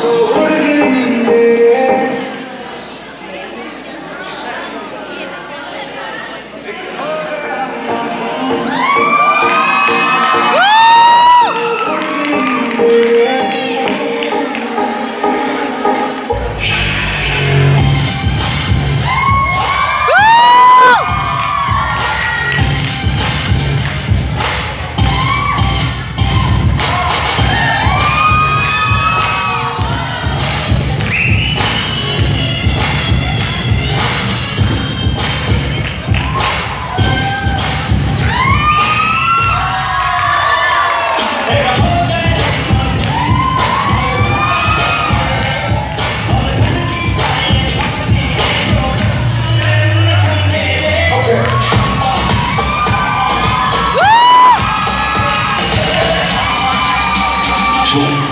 아 Marshall.